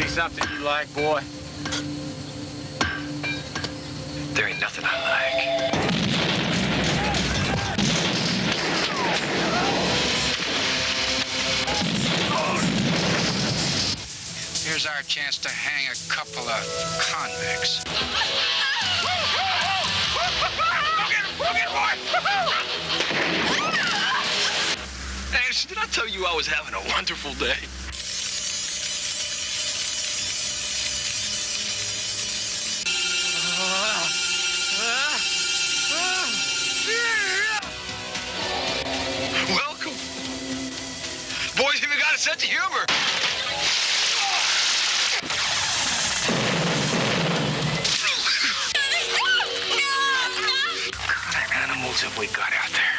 See something you like, boy? There ain't nothing I like. Here's our chance to hang a couple of convicts. Anderson, did I tell you I was having a wonderful day? Sense of humor. What kind of animals have we got out there?